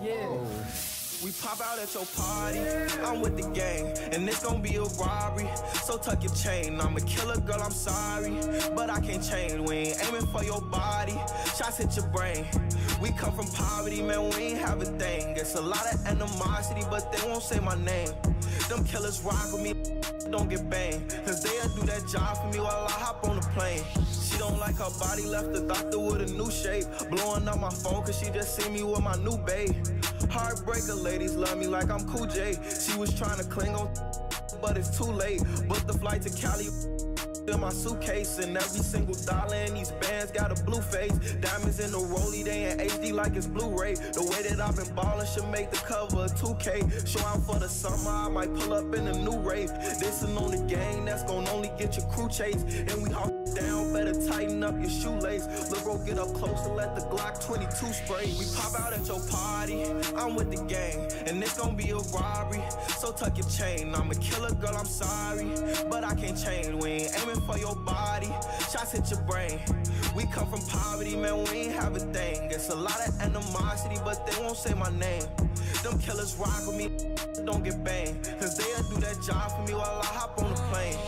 We pop out at your party, I'm with the gang, and it's gonna be a robbery. So tuck your chain, I'm a killer girl, I'm sorry. But I can't change, we ain't aiming for your body. Shots hit your brain. We come from poverty, man, we ain't have a thing. It's a lot of animosity, but they won't say my name. Them killers rock with me, don't get banged. Cause they'll do that job for me while I hop on the plane. She don't like her body, left the doctor with a new shape. Blowing up my phone cause she just see me with my new babe. Heartbreaker ladies love me like I'm Cool J. She was trying to cling on, but it's too late. Booked the flight to Cali in my suitcase and every single dollar in these bands got a blue face. Diamonds in the rollie, they in HD like it's Blu-ray. The way that I've been ballin' should make the cover of 2K. Show out for the summer, I might pull up in a new Wraith. This is on the gang, that's gon' only get your crew chased. And we hawk down, better tighten up your shoelace. Lil' bro, get up close and let the Glock 22 spray. We pop out at your party, I'm with the gang, and it's gon' be a robbery. So tuck your chain, I'm a killer girl, I'm sorry, but I can't change. We ain't aiming for your body, shots hit your brain. We come from poverty, man, we ain't have a thing. It's a lot of animosity, but they won't say my name. Them killers rock with me, don't get banged. Cause they'll do that job for me while I hop on the plane.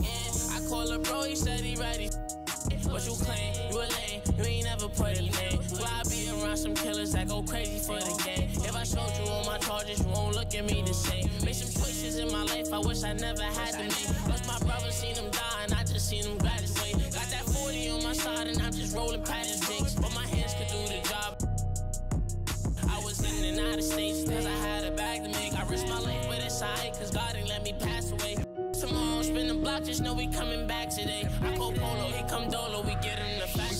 Yeah, I call a bro, he said he ready. What you claim? You a lame, you ain't never put a name. Why I be around some killers that go crazy for the look at me the same. Made some choices in my life, I wish I never had to make. Lost my brother, seen him die, and I just seen him graduate. Got that 40 on my side, and I'm just rolling his jinx. But my hands could do the job. I was in and out of states, cause I had a bag to make. I risked my life, but it's alright, cause God ain't let me pass away. Tomorrow, spin the block, just know we coming back today. I go polo, he come dolo, we get him the We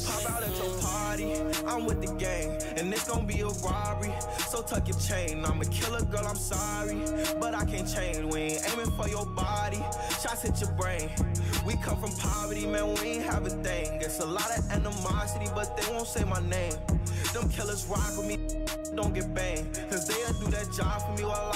I'm with the gang, and it's gon' be a robbery. So tuck your chain, I'm a killer girl, I'm sorry, but I can't change. We ain't aiming for your body, shots hit your brain. We come from poverty, man, we ain't have a thing. It's a lot of animosity, but they won't say my name. Them killers rock with me, don't get banged, cause they'll do that job for me while